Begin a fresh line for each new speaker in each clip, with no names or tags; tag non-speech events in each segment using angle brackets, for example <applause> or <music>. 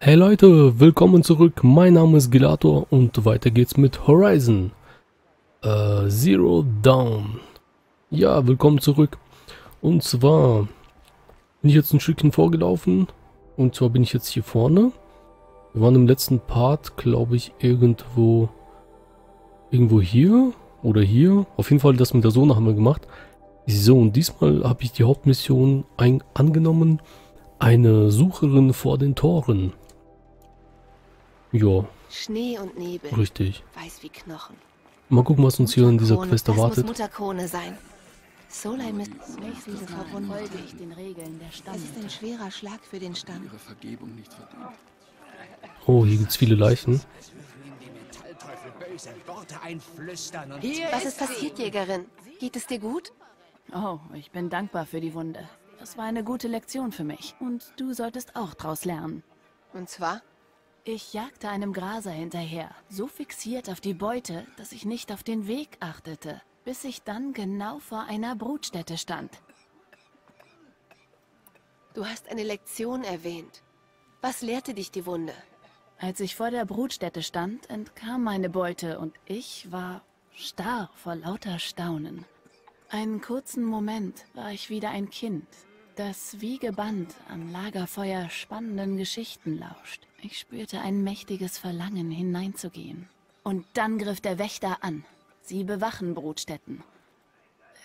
Hey Leute, willkommen zurück. Mein Name ist Gelator und weiter geht's mit Horizon. Äh, Zero Dawn. Ja, willkommen zurück. Und zwar bin ich jetzt ein Stückchen vorgelaufen. Und zwar bin ich jetzt hier vorne. Wir waren im letzten Part, glaube ich, irgendwo... Irgendwo hier oder hier. Auf jeden Fall das mit der Sonne haben wir gemacht. So, und diesmal habe ich die Hauptmission angenommen. Eine Sucherin vor den Toren. Ja,
Schnee und Nebel.
richtig.
Weiß wie Knochen.
Mal gucken, was uns hier in dieser Quest
Das
erwartet.
muss Mutterkrone sein. Solai müsste diese
den Regeln der
Das
Stamm.
ist ein schwerer Schlag für den Stamm.
ihre Vergebung nicht verdient.
Oh, hier gibt's viele Leichen.
Was ist passiert, Jägerin? Geht es dir gut?
Oh, ich bin dankbar für die Wunde. Das war eine gute Lektion für mich. Und du solltest auch draus lernen.
Und zwar?
Ich jagte einem Graser hinterher, so fixiert auf die Beute, dass ich nicht auf den Weg achtete, bis ich dann genau vor einer Brutstätte stand.
Du hast eine Lektion erwähnt. Was lehrte dich die Wunde?
Als ich vor der Brutstätte stand, entkam meine Beute und ich war starr vor lauter Staunen. Einen kurzen Moment war ich wieder ein Kind, das wie gebannt am Lagerfeuer spannenden Geschichten lauscht. Ich spürte ein mächtiges Verlangen hineinzugehen. Und dann griff der Wächter an. Sie bewachen Brutstätten.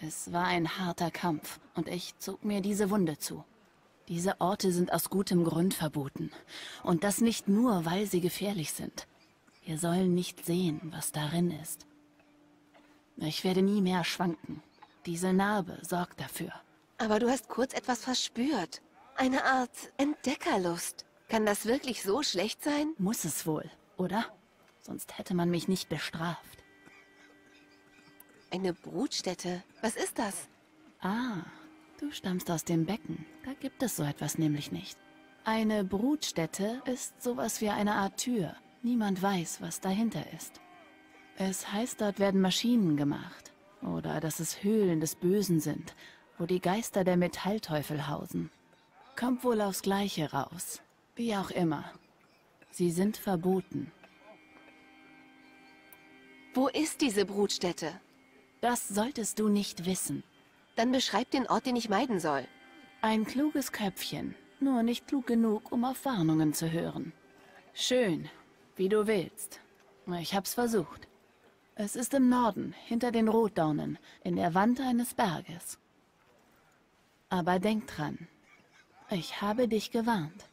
Es war ein harter Kampf und ich zog mir diese Wunde zu. Diese Orte sind aus gutem Grund verboten. Und das nicht nur, weil sie gefährlich sind. Wir sollen nicht sehen, was darin ist. Ich werde nie mehr schwanken. Diese Narbe sorgt dafür.
Aber du hast kurz etwas verspürt. Eine Art Entdeckerlust. Kann das wirklich so schlecht sein?
Muss es wohl, oder? Sonst hätte man mich nicht bestraft.
Eine Brutstätte. Was ist das?
Ah, du stammst aus dem Becken. Da gibt es so etwas nämlich nicht. Eine Brutstätte ist sowas wie eine Art Tür. Niemand weiß, was dahinter ist. Es heißt, dort werden Maschinen gemacht. Oder dass es Höhlen des Bösen sind, wo die Geister der Metallteufel hausen. Kommt wohl aufs Gleiche raus. Wie auch immer. Sie sind verboten.
Wo ist diese Brutstätte?
Das solltest du nicht wissen.
Dann beschreib den Ort, den ich meiden soll.
Ein kluges Köpfchen, nur nicht klug genug, um auf Warnungen zu hören. Schön, wie du willst. Ich hab's versucht. Es ist im Norden, hinter den Rotdornen, in der Wand eines Berges. Aber denk dran, ich habe dich gewarnt.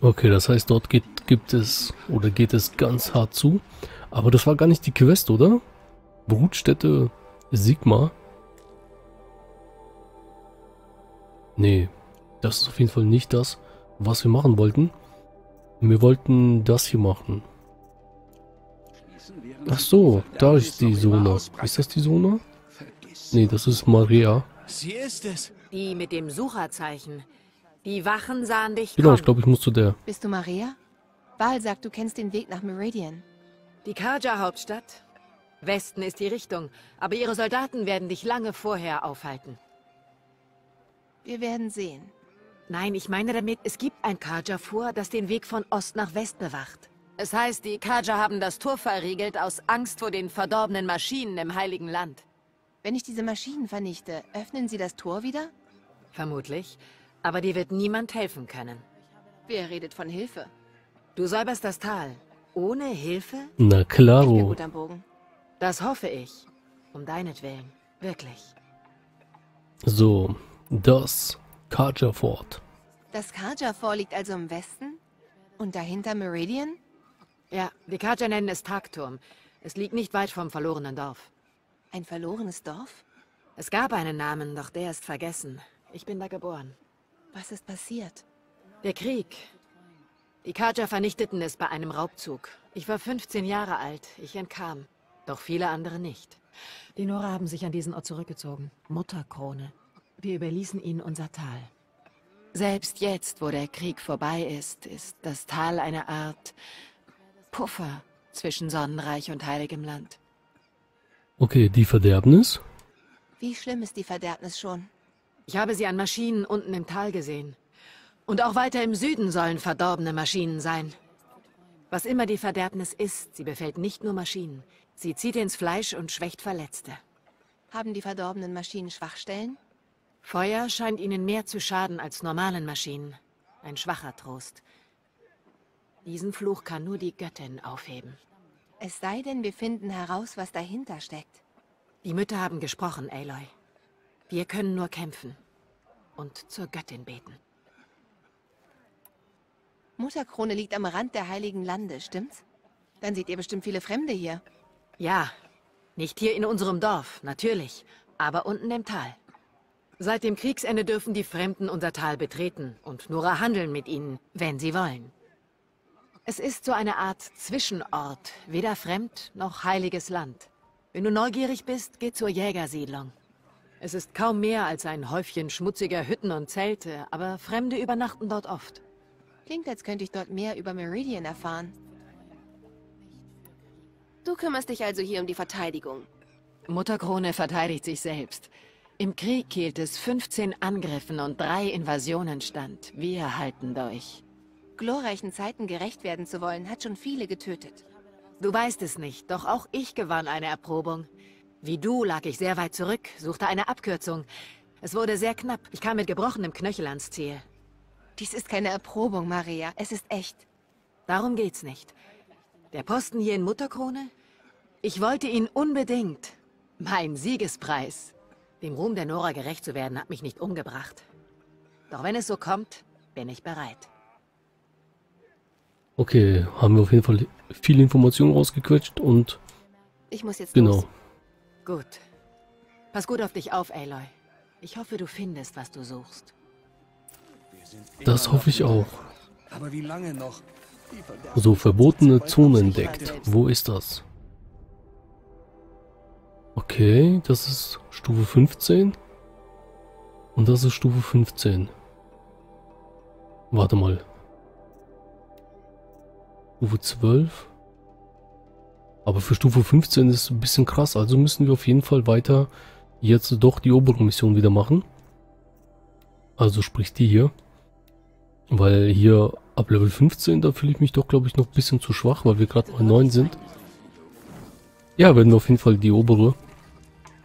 Okay, das heißt, dort geht, gibt es oder geht es ganz hart zu. Aber das war gar nicht die Quest, oder? Brutstätte Sigma. Nee, das ist auf jeden Fall nicht das, was wir machen wollten. Wir wollten das hier machen. Ach so, da ist die Sona. Ist das die Sona? Nee, das ist Maria.
sie ist es.
Die mit dem Sucherzeichen. Die Wachen sahen dich
Genau, ich
kommen.
glaube, ich muss zu der.
Bist du Maria? Val sagt, du kennst den Weg nach Meridian.
Die Karja-Hauptstadt? Westen ist die Richtung, aber ihre Soldaten werden dich lange vorher aufhalten.
Wir werden sehen.
Nein, ich meine damit, es gibt ein Karja vor, das den Weg von Ost nach West bewacht. Es heißt, die Karja haben das Tor verriegelt aus Angst vor den verdorbenen Maschinen im Heiligen Land.
Wenn ich diese Maschinen vernichte, öffnen sie das Tor wieder?
Vermutlich. Aber dir wird niemand helfen können.
Wer redet von Hilfe?
Du säuberst das Tal. Ohne Hilfe?
Na
bin
klaro.
Das hoffe ich. Um deinetwillen. Wirklich.
So, das Kaja Fort.
Das Karja liegt also im Westen? Und dahinter Meridian?
Ja, die Karja nennen es Tagturm. Es liegt nicht weit vom verlorenen Dorf.
Ein verlorenes Dorf?
Es gab einen Namen, doch der ist vergessen. Ich bin da geboren.
Was ist passiert?
Der Krieg. Die Karja vernichteten es bei einem Raubzug. Ich war 15 Jahre alt. Ich entkam. Doch viele andere nicht. Die Nora haben sich an diesen Ort zurückgezogen. Mutterkrone. Wir überließen ihnen unser Tal. Selbst jetzt, wo der Krieg vorbei ist, ist das Tal eine Art Puffer zwischen Sonnenreich und heiligem Land.
Okay, die Verderbnis.
Wie schlimm ist die Verderbnis schon?
Ich habe sie an Maschinen unten im Tal gesehen. Und auch weiter im Süden sollen verdorbene Maschinen sein. Was immer die Verderbnis ist, sie befällt nicht nur Maschinen. Sie zieht ins Fleisch und schwächt Verletzte.
Haben die verdorbenen Maschinen Schwachstellen?
Feuer scheint ihnen mehr zu schaden als normalen Maschinen. Ein schwacher Trost. Diesen Fluch kann nur die Göttin aufheben.
Es sei denn, wir finden heraus, was dahinter steckt.
Die Mütter haben gesprochen, Aloy. Wir können nur kämpfen und zur Göttin beten.
Mutterkrone liegt am Rand der Heiligen Lande, stimmt's? Dann seht ihr bestimmt viele Fremde hier.
Ja, nicht hier in unserem Dorf, natürlich, aber unten im Tal. Seit dem Kriegsende dürfen die Fremden unser Tal betreten und Nora handeln mit ihnen, wenn sie wollen. Es ist so eine Art Zwischenort, weder fremd noch heiliges Land. Wenn du neugierig bist, geh zur Jägersiedlung. Es ist kaum mehr als ein Häufchen schmutziger Hütten und Zelte, aber Fremde übernachten dort oft.
Klingt, als könnte ich dort mehr über Meridian erfahren. Du kümmerst dich also hier um die Verteidigung.
Mutterkrone verteidigt sich selbst. Im Krieg hielt es 15 Angriffen und drei Invasionen stand. Wir halten durch.
Glorreichen Zeiten gerecht werden zu wollen, hat schon viele getötet.
Du weißt es nicht, doch auch ich gewann eine Erprobung. Wie du lag ich sehr weit zurück, suchte eine Abkürzung. Es wurde sehr knapp. Ich kam mit gebrochenem Knöchel ans Ziel.
Dies ist keine Erprobung, Maria. Es ist echt.
Darum geht's nicht. Der Posten hier in Mutterkrone? Ich wollte ihn unbedingt. Mein Siegespreis. Dem Ruhm der Nora gerecht zu werden, hat mich nicht umgebracht. Doch wenn es so kommt, bin ich bereit.
Okay, haben wir auf jeden Fall viele Informationen rausgequetscht und
Ich muss jetzt
genau.
los.
Gut. Pass gut auf dich auf, Aloy. Ich hoffe, du findest, was du suchst.
Das hoffe ich auch.
Aber wie lange noch?
So, verbotene Zone entdeckt. Wo ist das? Okay, das ist Stufe 15. Und das ist Stufe 15. Warte mal. Stufe 12. Aber für Stufe 15 ist es ein bisschen krass. Also müssen wir auf jeden Fall weiter jetzt doch die obere Mission wieder machen. Also sprich die hier. Weil hier ab Level 15, da fühle ich mich doch, glaube ich, noch ein bisschen zu schwach, weil wir gerade mal 9 sind. Ja, werden wir auf jeden Fall die obere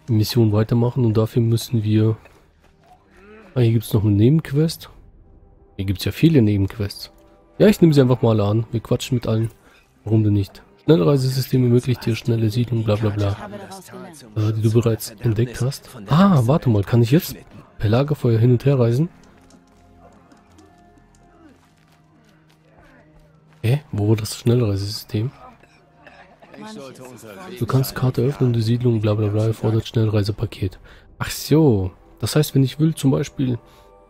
Mission weitermachen und dafür müssen wir... Ah, hier gibt es noch eine Nebenquest. Hier gibt es ja viele Nebenquests. Ja, ich nehme sie einfach mal alle an. Wir quatschen mit allen. Warum denn nicht? Schnellreisesystem ermöglicht dir schnelle Siedlung, bla bla bla. Äh, die du bereits entdeckt hast. Ah, warte mal, kann ich jetzt per Lagerfeuer hin und her reisen? Hä? Wo war das Schnellreisesystem? Du kannst Karte öffnen und die Siedlung bla bla bla erfordert Schnellreisepaket. Ach so. Das heißt, wenn ich will, zum Beispiel,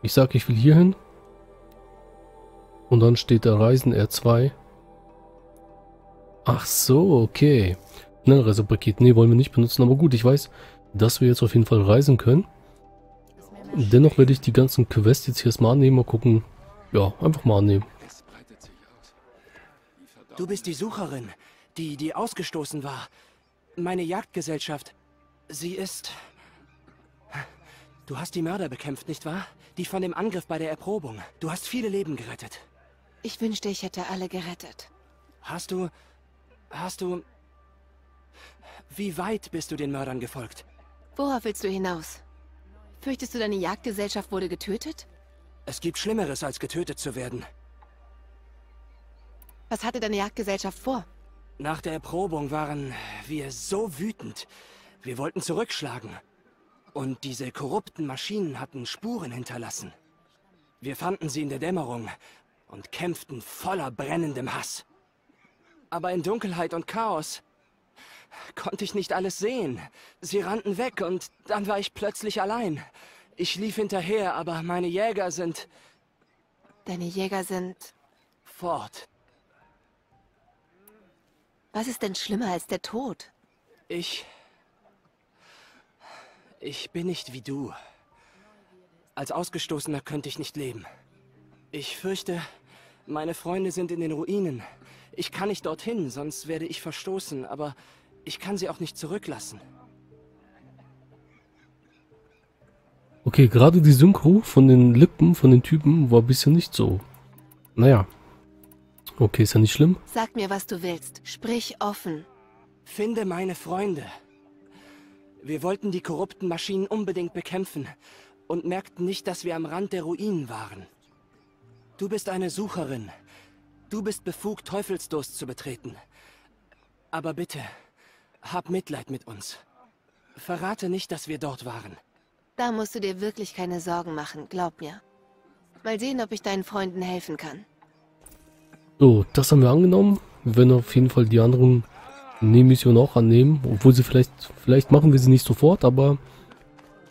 ich sage, ich will hier hin. Und dann steht da Reisen R2. Ach so, okay. Schnellreisepaket. Nee, wollen wir nicht benutzen. Aber gut, ich weiß, dass wir jetzt auf jeden Fall reisen können. Dennoch werde ich die ganzen Quests jetzt hier erstmal annehmen. Mal gucken. Ja, einfach mal annehmen.
Du bist die Sucherin, die, die ausgestoßen war. Meine Jagdgesellschaft. Sie ist... Du hast die Mörder bekämpft, nicht wahr? Die von dem Angriff bei der Erprobung. Du hast viele Leben gerettet.
Ich wünschte, ich hätte alle gerettet.
Hast du... Hast du... Wie weit bist du den Mördern gefolgt?
Worauf willst du hinaus? Fürchtest du, deine Jagdgesellschaft wurde getötet?
Es gibt Schlimmeres, als getötet zu werden.
Was hatte deine Jagdgesellschaft vor?
Nach der Erprobung waren wir so wütend. Wir wollten zurückschlagen. Und diese korrupten Maschinen hatten Spuren hinterlassen. Wir fanden sie in der Dämmerung und kämpften voller brennendem Hass. Aber in Dunkelheit und Chaos konnte ich nicht alles sehen. Sie rannten weg und dann war ich plötzlich allein. Ich lief hinterher, aber meine Jäger sind
Deine Jäger sind...
fort.
Was ist denn schlimmer als der Tod?
Ich. Ich bin nicht wie du. Als Ausgestoßener könnte ich nicht leben. Ich fürchte, meine Freunde sind in den Ruinen. Ich kann nicht dorthin, sonst werde ich verstoßen, aber ich kann sie auch nicht zurücklassen.
Okay, gerade die Synchro von den Lippen von den Typen war ein bisschen nicht so. Naja. Okay, ist ja nicht schlimm.
Sag mir, was du willst. Sprich offen.
Finde meine Freunde. Wir wollten die korrupten Maschinen unbedingt bekämpfen und merkten nicht, dass wir am Rand der Ruinen waren. Du bist eine Sucherin. Du bist befugt, Teufelsdurst zu betreten. Aber bitte, hab Mitleid mit uns. Verrate nicht, dass wir dort waren.
Da musst du dir wirklich keine Sorgen machen, glaub mir. Mal sehen, ob ich deinen Freunden helfen kann.
So, das haben wir angenommen. Wir werden auf jeden Fall die anderen Nebenmissionen auch annehmen. Obwohl sie vielleicht, vielleicht machen wir sie nicht sofort, aber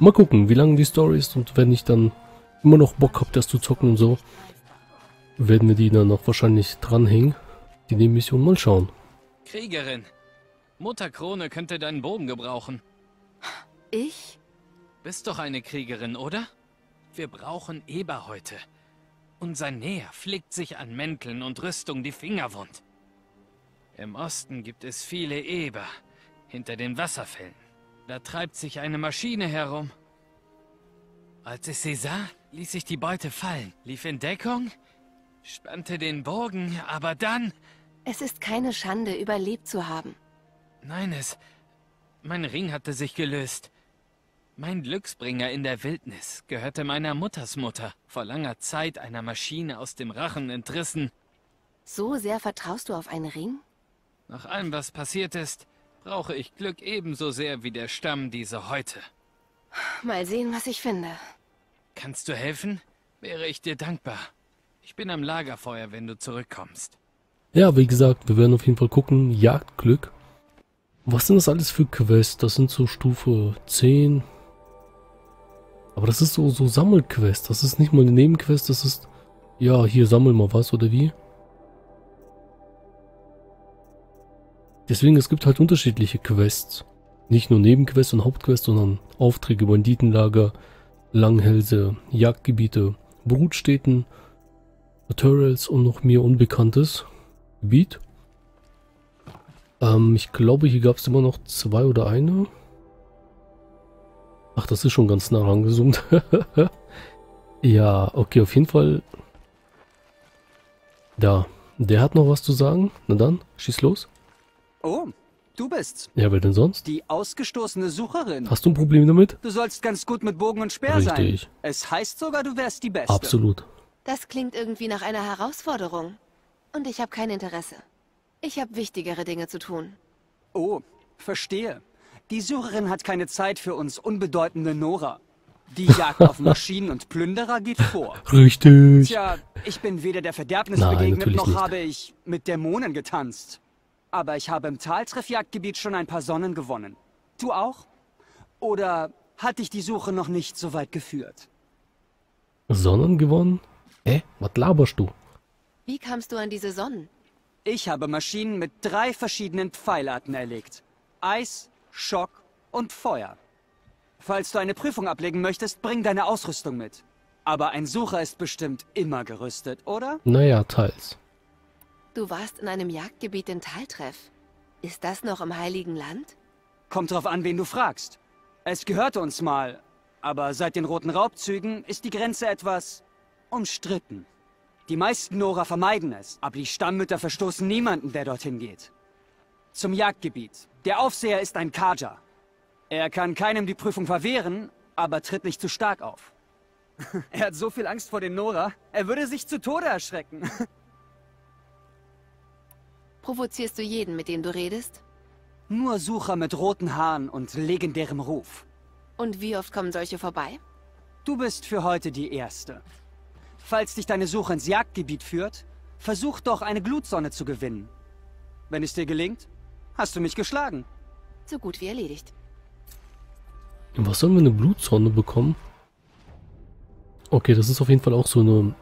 mal gucken, wie lange die Story ist. Und wenn ich dann immer noch Bock habe, das zu zocken und so, werden wir die dann noch wahrscheinlich dranhängen. Die Nebenmission mal schauen.
Kriegerin, Mutter Krone könnte deinen Bogen gebrauchen.
Ich?
Bist doch eine Kriegerin, oder? Wir brauchen Eber heute. Unser Näher flickt sich an Mänteln und Rüstung die Finger wund. Im Osten gibt es viele Eber, hinter den Wasserfällen. Da treibt sich eine Maschine herum. Als ich sie sah, ließ ich die Beute fallen, lief in Deckung, spannte den Bogen, aber dann...
Es ist keine Schande, überlebt zu haben.
Nein, es... Mein Ring hatte sich gelöst. Mein Glücksbringer in der Wildnis gehörte meiner Muttersmutter, vor langer Zeit einer Maschine aus dem Rachen entrissen.
So sehr vertraust du auf einen Ring?
Nach allem, was passiert ist, brauche ich Glück ebenso sehr wie der Stamm diese heute.
Mal sehen, was ich finde.
Kannst du helfen? Wäre ich dir dankbar. Ich bin am Lagerfeuer, wenn du zurückkommst.
Ja, wie gesagt, wir werden auf jeden Fall gucken. Jagdglück. Was sind das alles für Quests? Das sind so Stufe 10. Aber das ist so, so Sammelquest. Das ist nicht mal eine Nebenquest, das ist... Ja, hier sammel mal was, oder wie? Deswegen, es gibt halt unterschiedliche Quests. Nicht nur Nebenquests und Hauptquests, sondern Aufträge, Banditenlager, Langhälse, Jagdgebiete, Brutstätten, Tutorials und noch mehr Unbekanntes. Gebiet. Ähm, ich glaube, hier gab es immer noch zwei oder eine. Ach, das ist schon ganz nah rangezoomt. <laughs> ja, okay, auf jeden Fall. Da. Der hat noch was zu sagen. Na dann, schieß los.
Oh, du bist's.
Ja, wer denn sonst?
Die ausgestoßene Sucherin.
Hast du ein Problem damit?
Du sollst ganz gut mit Bogen und Speer sein.
Richtig.
Es heißt sogar, du wärst die Beste.
Absolut.
Das klingt irgendwie nach einer Herausforderung. Und ich habe kein Interesse. Ich habe wichtigere Dinge zu tun.
Oh, verstehe. Die Sucherin hat keine Zeit für uns unbedeutende Nora. Die Jagd auf <laughs> Maschinen und Plünderer geht vor.
Richtig.
Tja, ich bin weder der Verderbnis
Nein,
begegnet, noch
nicht.
habe ich mit Dämonen getanzt. Aber ich habe im Taltreffjagdgebiet schon ein paar Sonnen gewonnen. Du auch? Oder hat dich die Suche noch nicht so weit geführt?
Sonnen gewonnen? Hä? Was laberst du?
Wie kamst du an diese Sonnen?
Ich habe Maschinen mit drei verschiedenen Pfeilarten erlegt. Eis, Schock und Feuer. Falls du eine Prüfung ablegen möchtest, bring deine Ausrüstung mit. Aber ein Sucher ist bestimmt immer gerüstet, oder?
Naja, teils.
Du warst in einem Jagdgebiet in Taltreff. Ist das noch im Heiligen Land?
Kommt drauf an, wen du fragst. Es gehörte uns mal, aber seit den roten Raubzügen ist die Grenze etwas umstritten. Die meisten Nora vermeiden es, aber die Stammmütter verstoßen niemanden, der dorthin geht. Zum Jagdgebiet. Der Aufseher ist ein Kaja. Er kann keinem die Prüfung verwehren, aber tritt nicht zu stark auf. <laughs> er hat so viel Angst vor den Nora, er würde sich zu Tode erschrecken. <laughs>
Provozierst du jeden, mit dem du redest?
Nur Sucher mit roten Haaren und legendärem Ruf.
Und wie oft kommen solche vorbei?
Du bist für heute die Erste. Falls dich deine Suche ins Jagdgebiet führt, versuch doch eine Glutsonne zu gewinnen. Wenn es dir gelingt, hast du mich geschlagen.
So gut wie erledigt.
Was sollen wir eine Blutsonne bekommen? Okay, das ist auf jeden Fall auch so eine...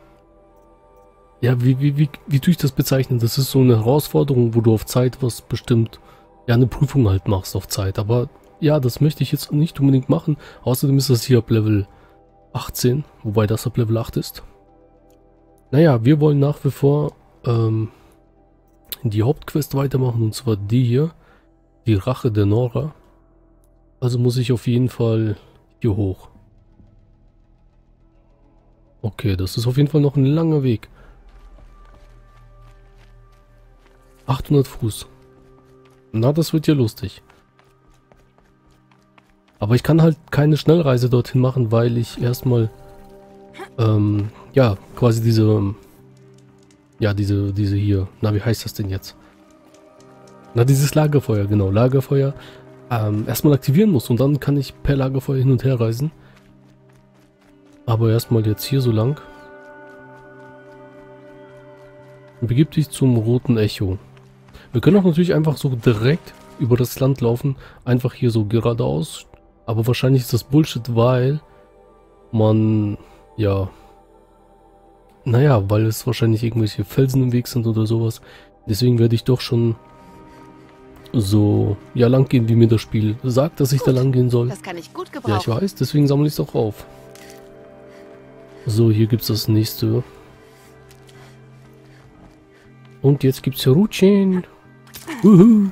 Ja, wie, wie, wie, wie tue ich das bezeichnen? Das ist so eine Herausforderung, wo du auf Zeit was bestimmt... Ja, eine Prüfung halt machst auf Zeit. Aber ja, das möchte ich jetzt nicht unbedingt machen. Außerdem ist das hier ab Level 18, wobei das ab Level 8 ist. Naja, wir wollen nach wie vor ähm, die Hauptquest weitermachen, und zwar die hier. Die Rache der Nora. Also muss ich auf jeden Fall hier hoch. Okay, das ist auf jeden Fall noch ein langer Weg. 800 Fuß. Na, das wird ja lustig. Aber ich kann halt keine Schnellreise dorthin machen, weil ich erstmal, ähm, ja, quasi diese, ja, diese, diese hier, na, wie heißt das denn jetzt? Na, dieses Lagerfeuer, genau, Lagerfeuer, ähm, erstmal aktivieren muss und dann kann ich per Lagerfeuer hin und her reisen. Aber erstmal jetzt hier so lang. Begib dich zum roten Echo. Wir können auch natürlich einfach so direkt über das Land laufen. Einfach hier so geradeaus. Aber wahrscheinlich ist das Bullshit, weil man, ja, naja, weil es wahrscheinlich irgendwelche Felsen im Weg sind oder sowas. Deswegen werde ich doch schon so, ja, lang gehen, wie mir das Spiel sagt, dass ich
Gut,
da lang gehen soll.
Das kann ich gut
Ja,
gebrauchen.
ich weiß, deswegen sammle ich es auch auf. So, hier gibt es das nächste. Und jetzt gibt es Rutschen. Uhu.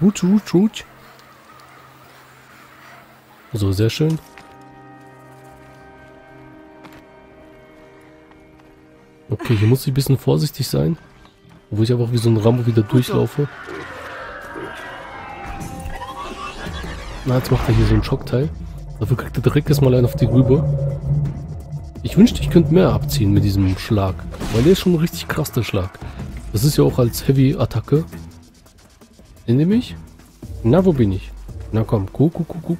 Rutsch, rutsch, rutsch. So, sehr schön. Okay, hier muss ich ein bisschen vorsichtig sein. Wo ich einfach wie so ein Rambo wieder durchlaufe. Na, jetzt macht er hier so einen Schockteil. Dafür kriegt er direkt erstmal einen auf die rüber. Ich wünschte, ich könnte mehr abziehen mit diesem Schlag. Weil der ist schon richtig krass, der Schlag. Das ist ja auch als Heavy-Attacke. Ihr mich? Na, wo bin ich? Na komm, guck, guck, guck, guck.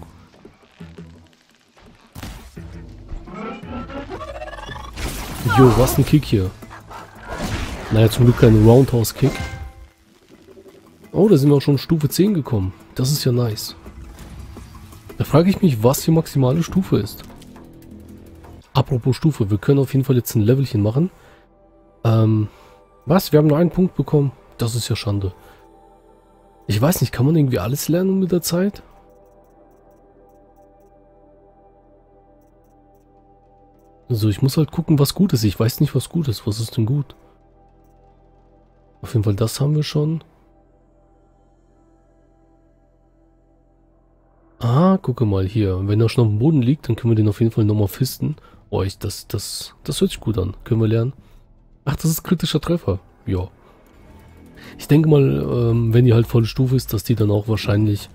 Jo, was ein Kick hier. Naja, zum Glück kein Roundhouse-Kick. Oh, da sind wir auch schon Stufe 10 gekommen. Das ist ja nice. Da frage ich mich, was die maximale Stufe ist. Apropos Stufe, wir können auf jeden Fall jetzt ein Levelchen machen. Ähm, was? Wir haben nur einen Punkt bekommen? Das ist ja Schande. Ich weiß nicht, kann man irgendwie alles lernen mit der Zeit? Also ich muss halt gucken, was gut ist. Ich weiß nicht, was gut ist. Was ist denn gut? Auf jeden Fall, das haben wir schon. Ah, gucke mal hier. Wenn er schon auf dem Boden liegt, dann können wir den auf jeden Fall nochmal fisten. Oh, ich, das, das, das hört sich gut an. Können wir lernen. Ach, das ist kritischer Treffer. Ja. Ich denke mal, ähm, wenn die halt volle Stufe ist, dass die dann auch wahrscheinlich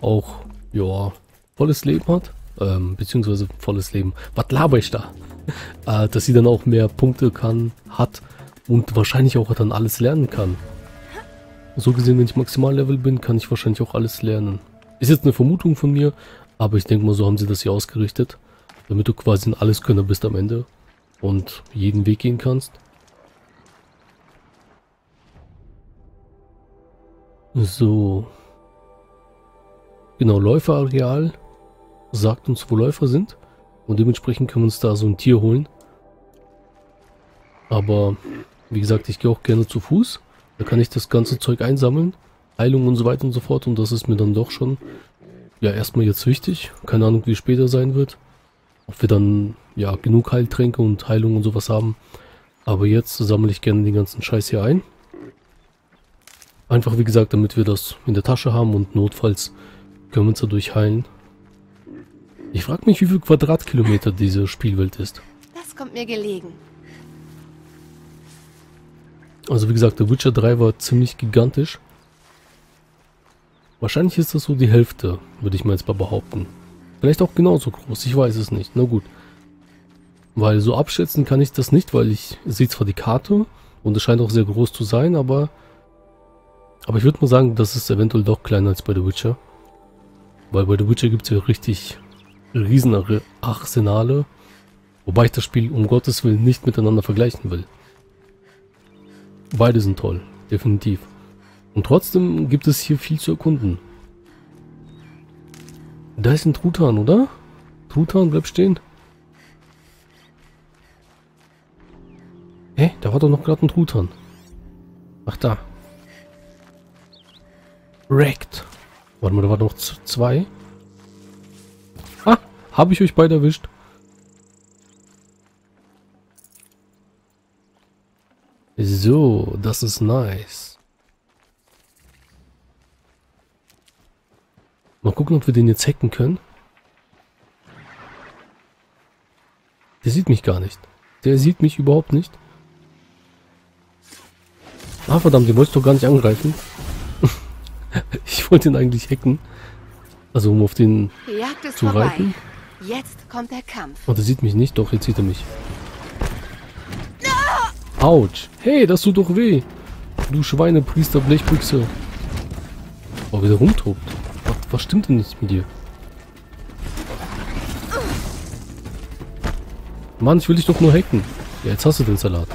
auch, ja, volles Leben hat. Ähm, beziehungsweise volles Leben. Was laber ich da? <laughs> äh, dass sie dann auch mehr Punkte kann, hat und wahrscheinlich auch dann alles lernen kann. So gesehen, wenn ich Maximallevel bin, kann ich wahrscheinlich auch alles lernen. Ist jetzt eine Vermutung von mir, aber ich denke mal, so haben sie das hier ausgerichtet, damit du quasi ein Alleskönner bist am Ende und jeden Weg gehen kannst. So. Genau, Läuferareal sagt uns, wo Läufer sind. Und dementsprechend können wir uns da so ein Tier holen. Aber, wie gesagt, ich gehe auch gerne zu Fuß. Da kann ich das ganze Zeug einsammeln. Heilung und so weiter und so fort. Und das ist mir dann doch schon, ja, erstmal jetzt wichtig. Keine Ahnung, wie später sein wird. Ob wir dann, ja, genug Heiltränke und Heilung und sowas haben. Aber jetzt sammle ich gerne den ganzen Scheiß hier ein. Einfach, wie gesagt, damit wir das in der Tasche haben und notfalls können wir uns dadurch heilen. Ich frage mich, wie viel Quadratkilometer diese Spielwelt ist.
Das kommt mir gelegen.
Also wie gesagt, der Witcher 3 war ziemlich gigantisch. Wahrscheinlich ist das so die Hälfte, würde ich mal jetzt mal behaupten. Vielleicht auch genauso groß, ich weiß es nicht. Na gut. Weil so abschätzen kann ich das nicht, weil ich sehe zwar die Karte und es scheint auch sehr groß zu sein, aber... Aber ich würde mal sagen, das ist eventuell doch kleiner als bei The Witcher. Weil bei The Witcher gibt es ja richtig riesen Arsenale. Wobei ich das Spiel um Gottes Willen nicht miteinander vergleichen will. Beide sind toll, definitiv. Und trotzdem gibt es hier viel zu erkunden. Da ist ein Truthahn, oder? Truthahn, bleib stehen. Hä? Da war doch noch gerade ein Truthahn. Ach, da. Wrecked. Warte mal, da waren noch zwei. Habe ich euch beide erwischt. So, das ist nice. Mal gucken, ob wir den jetzt hacken können. Der sieht mich gar nicht. Der sieht mich überhaupt nicht. Ah, verdammt, den wollte ich doch gar nicht angreifen. <laughs> ich wollte ihn eigentlich hacken. Also um auf den zu
vorbei. Jetzt kommt der Kampf.
Oh, der sieht mich nicht. Doch, jetzt sieht er mich. Autsch. Hey, das tut doch weh. Du Schweinepriester Blechbüchse. Oh, wie der rumtobt. Was, was stimmt denn nicht mit dir? Mann, ich will dich doch nur hacken. Ja, jetzt hast du den Salat.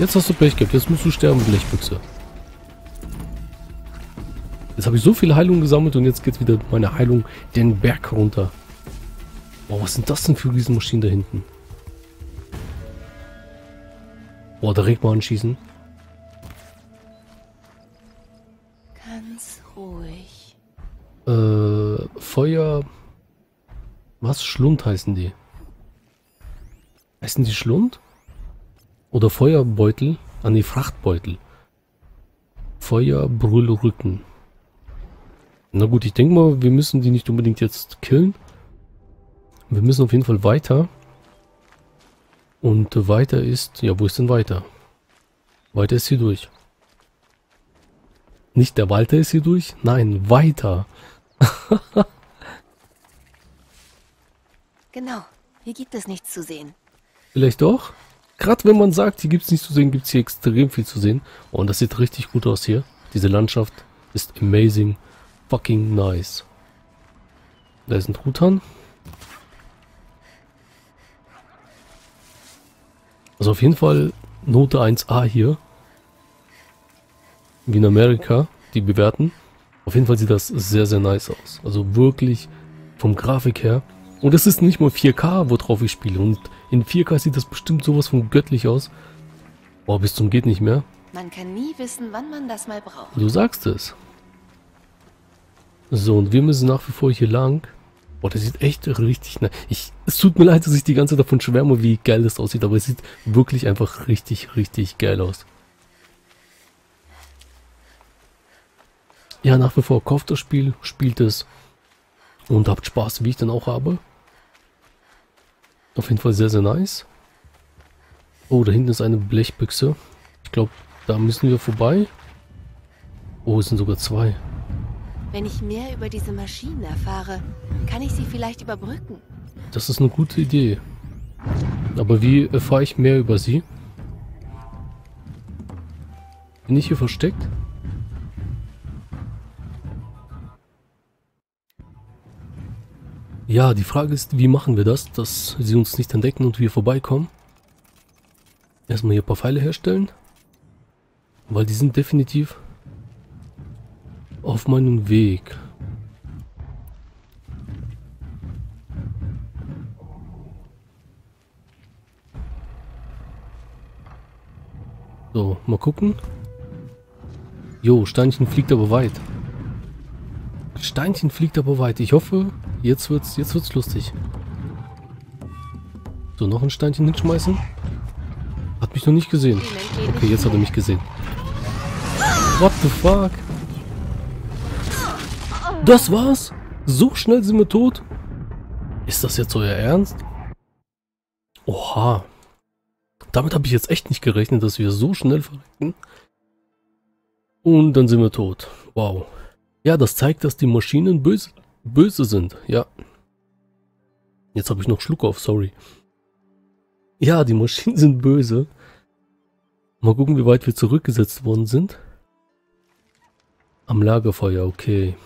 Jetzt hast du Pech gehabt. Jetzt musst du sterben, Blechbüchse. Jetzt habe ich so viel Heilung gesammelt und jetzt geht wieder meine Heilung den Berg runter. Boah, was sind das denn für Riesenmaschinen da hinten? Boah, direkt mal anschießen.
Ganz ruhig.
Äh, Feuer... Was? Schlund heißen die. Heißen die Schlund? Oder Feuerbeutel? An die Frachtbeutel. Feuerbrüllrücken. Na gut, ich denke mal, wir müssen die nicht unbedingt jetzt killen. Wir müssen auf jeden Fall weiter. Und weiter ist... Ja, wo ist denn weiter? Weiter ist hier durch. Nicht der Walter ist hier durch? Nein, weiter. <laughs>
Genau. Hier gibt es nichts zu sehen.
Vielleicht doch? Gerade wenn man sagt, hier gibt es nichts zu sehen, gibt es hier extrem viel zu sehen. Oh, und das sieht richtig gut aus hier. Diese Landschaft ist amazing. Fucking nice. Da ist ein Truthahn. Also auf jeden Fall Note 1a hier. Wie in Amerika, die bewerten. Auf jeden Fall sieht das sehr, sehr nice aus. Also wirklich vom Grafik her. Und es ist nicht mal 4K, worauf ich spiele. Und in 4K sieht das bestimmt sowas von göttlich aus. Boah, bis zum geht nicht mehr.
Man kann nie wissen, wann man das mal braucht.
Du sagst es. So, und wir müssen nach wie vor hier lang. Boah, das sieht echt richtig nice. Ich, es tut mir leid, dass ich die ganze Zeit davon schwärme, wie geil das aussieht, aber es sieht wirklich einfach richtig, richtig geil aus. Ja, nach wie vor kauft das Spiel, spielt es und habt Spaß, wie ich dann auch habe. Auf jeden Fall sehr, sehr nice. Oh, da hinten ist eine Blechbüchse. Ich glaube, da müssen wir vorbei. Oh, es sind sogar zwei.
Wenn ich mehr über diese Maschinen erfahre, kann ich sie vielleicht überbrücken.
Das ist eine gute Idee. Aber wie erfahre ich mehr über sie? Bin ich hier versteckt? Ja, die Frage ist, wie machen wir das, dass sie uns nicht entdecken und wir vorbeikommen? Erstmal hier ein paar Pfeile herstellen. Weil die sind definitiv auf meinem Weg. So, mal gucken. Jo, Steinchen fliegt aber weit. Steinchen fliegt aber weit. Ich hoffe, jetzt wird's, jetzt wird's lustig. So, noch ein Steinchen hinschmeißen. Hat mich noch nicht gesehen. Okay, jetzt hat er mich gesehen. What the fuck? Das war's? So schnell sind wir tot? Ist das jetzt euer Ernst? Oha. Damit habe ich jetzt echt nicht gerechnet, dass wir so schnell verrecken. Und dann sind wir tot. Wow. Ja, das zeigt, dass die Maschinen böse, böse sind. Ja. Jetzt habe ich noch Schluck auf, sorry. Ja, die Maschinen sind böse. Mal gucken, wie weit wir zurückgesetzt worden sind. Am Lagerfeuer, okay.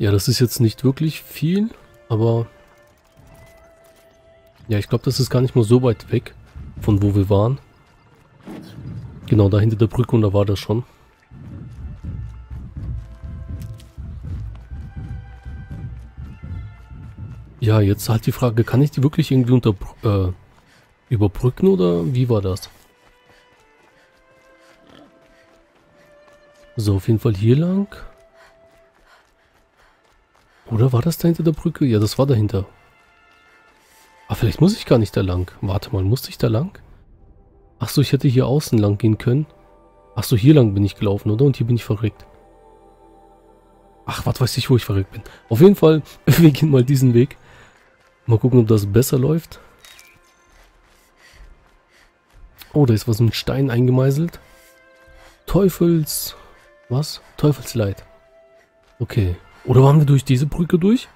Ja, das ist jetzt nicht wirklich viel, aber... Ja, ich glaube, das ist gar nicht mal so weit weg, von wo wir waren. Genau, da hinter der Brücke und da war das schon. Ja, jetzt halt die Frage, kann ich die wirklich irgendwie unter, äh, überbrücken oder wie war das? So, auf jeden Fall hier lang. Oder war das da hinter der Brücke? Ja, das war dahinter. Ah, vielleicht muss ich gar nicht da lang. Warte mal, musste ich da lang? Ach so, ich hätte hier außen lang gehen können. Ach so, hier lang bin ich gelaufen, oder? Und hier bin ich verreckt. Ach, was weiß ich, wo ich verreckt bin. Auf jeden Fall, <laughs> wir gehen mal diesen Weg. Mal gucken, ob das besser läuft. Oh, da ist was mit Stein eingemeißelt. Teufels... Was? Teufelsleid. Okay. Oder waren wir durch diese Brücke durch?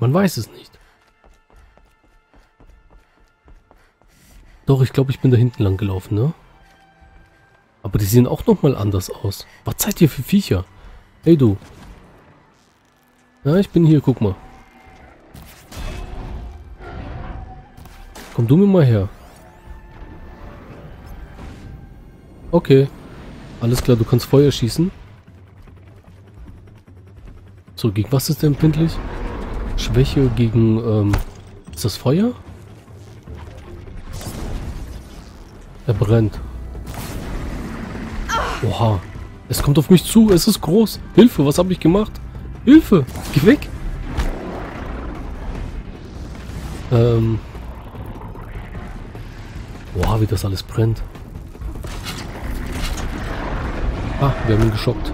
Man weiß es nicht. Doch, ich glaube, ich bin da hinten lang gelaufen, ne? Aber die sehen auch nochmal anders aus. Was seid ihr für Viecher? Hey du. Ja, ich bin hier, guck mal. Komm du mir mal her. Okay. Alles klar, du kannst Feuer schießen. So, gegen was ist der empfindlich? Schwäche gegen, ähm, ist das Feuer? Er brennt. Oha. Es kommt auf mich zu, es ist groß. Hilfe, was habe ich gemacht? Hilfe, geh weg. Ähm. Boah, wie das alles brennt. Ah, wir haben ihn geschockt.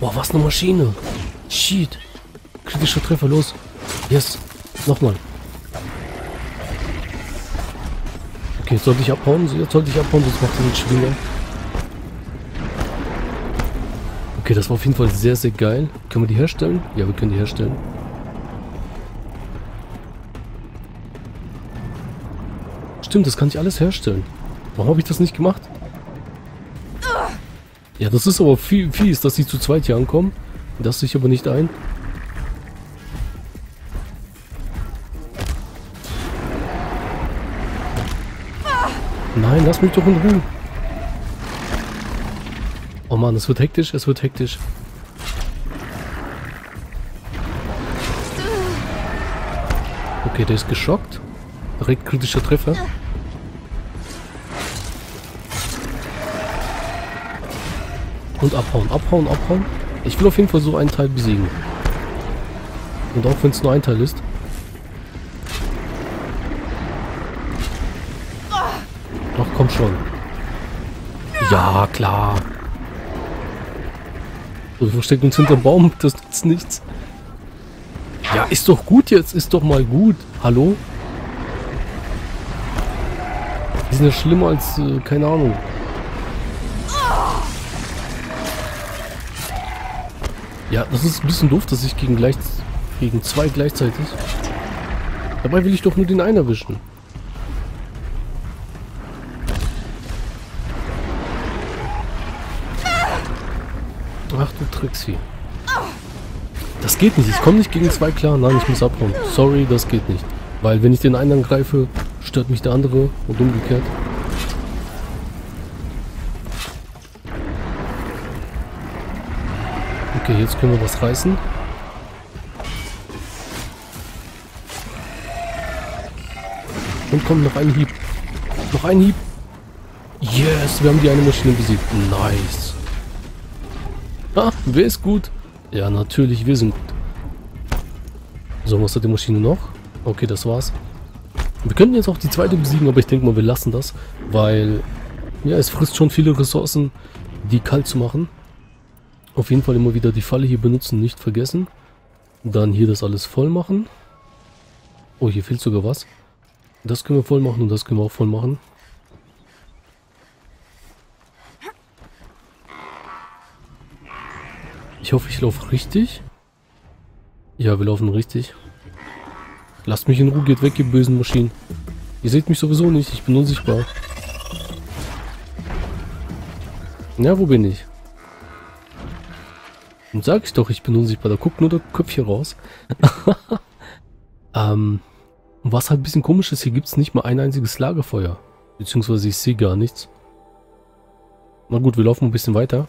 Boah, was eine Maschine. Shit. Kritischer Treffer, los. Yes. Nochmal. Okay, jetzt sollte ich abhauen. Jetzt sollte ich abhauen, sonst macht er den Schwinger. Okay, das war auf jeden Fall sehr, sehr geil. Können wir die herstellen? Ja, wir können die herstellen. Stimmt, das kann ich alles herstellen. Warum habe ich das nicht gemacht? Ja, das ist aber viel fies, dass sie zu zweit hier ankommen. Das sehe ich aber nicht ein. Nein, lass mich doch in Ruhe. Oh Mann, es wird hektisch, es wird hektisch. Okay, der ist geschockt. Direkt kritischer Treffer. Und abhauen, abhauen, abhauen. Ich will auf jeden Fall so einen Teil besiegen. Und auch wenn es nur ein Teil ist. Doch, komm schon. Ja, klar. Wir verstecken uns hinter Baum, <laughs> das nützt nichts. Ja, ist doch gut jetzt, ist doch mal gut. Hallo? Die sind ja schlimmer als, äh, keine Ahnung, Ja, das ist ein bisschen doof, dass ich gegen, gleich, gegen zwei gleichzeitig... Dabei will ich doch nur den einen erwischen. Ach du Trixie. Das geht nicht. Ich komme nicht gegen zwei klar. Nein, ich muss abhauen. Sorry, das geht nicht. Weil wenn ich den einen angreife, stört mich der andere und umgekehrt. Okay, jetzt können wir was reißen. Und kommt noch ein Hieb. Noch ein Hieb. Yes, wir haben die eine Maschine besiegt. Nice. Ah, wer ist gut? Ja, natürlich, wir sind gut. So, was hat die Maschine noch? Okay, das war's. Wir könnten jetzt auch die zweite besiegen, aber ich denke mal, wir lassen das. Weil, ja, es frisst schon viele Ressourcen, die kalt zu machen. Auf jeden Fall immer wieder die Falle hier benutzen, nicht vergessen. Dann hier das alles voll machen. Oh, hier fehlt sogar was. Das können wir voll machen und das können wir auch voll machen. Ich hoffe, ich laufe richtig. Ja, wir laufen richtig. Lasst mich in Ruhe, geht weg, ihr bösen Maschinen. Ihr seht mich sowieso nicht, ich bin unsichtbar. Ja, wo bin ich? Und sag ich doch, ich bin unsichtbar. Da guckt nur der Köpfchen raus. <laughs> ähm, was halt ein bisschen komisch ist, hier gibt es nicht mal ein einziges Lagerfeuer. Beziehungsweise ich sehe gar nichts. Na gut, wir laufen ein bisschen weiter.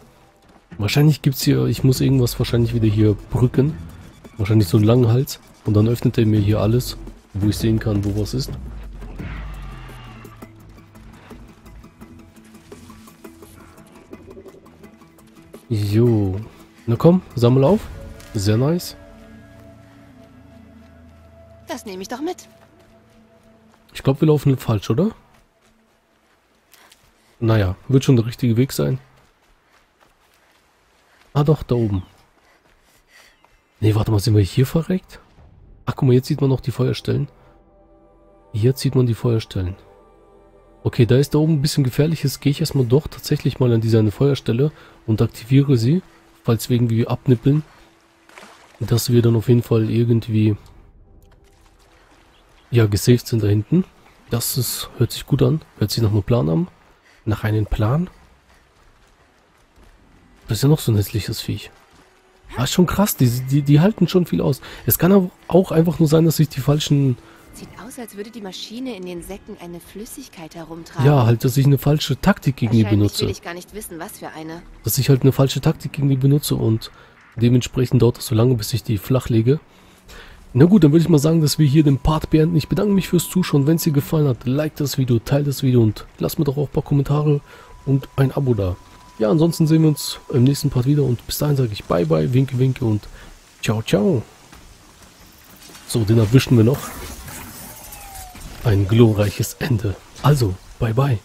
Wahrscheinlich gibt es hier, ich muss irgendwas wahrscheinlich wieder hier brücken. Wahrscheinlich so einen langen Hals. Und dann öffnet er mir hier alles, wo ich sehen kann, wo was ist. Jo. Na komm, sammel auf. Sehr nice.
Das nehme ich doch mit.
Ich glaube, wir laufen falsch, oder? Naja, wird schon der richtige Weg sein. Ah doch, da oben. Nee, warte mal, sind wir hier verreckt? Ach, guck mal, jetzt sieht man noch die Feuerstellen. Jetzt sieht man die Feuerstellen. Okay, da ist da oben ein bisschen gefährlich. Jetzt gehe ich erstmal doch tatsächlich mal an diese eine Feuerstelle und aktiviere sie, falls wir irgendwie abnippeln. Dass wir dann auf jeden Fall irgendwie ja, gesaved sind da hinten. Das ist, hört sich gut an. Hört sich nach einem Plan an. Nach einem Plan. Das ist ja noch so ein hässliches Viech. Ah, ist schon krass. Die, die, die halten schon viel aus. Es kann auch einfach nur sein, dass ich die falschen...
Sieht aus, als würde die Maschine in den Säcken eine Flüssigkeit herumtragen.
Ja, halt, dass ich eine falsche Taktik gegen die benutze.
will ich gar nicht wissen, was für eine.
Dass ich halt eine falsche Taktik gegen die benutze und dementsprechend dauert es so lange, bis ich die flach lege. Na gut, dann würde ich mal sagen, dass wir hier den Part beenden. Ich bedanke mich fürs Zuschauen. Wenn es dir gefallen hat, like das Video, teile das Video und lass mir doch auch ein paar Kommentare und ein Abo da. Ja, ansonsten sehen wir uns im nächsten Part wieder und bis dahin sage ich bye bye, winke winke und ciao ciao. So, den erwischen wir noch. Ein glorreiches Ende. Also, bye bye.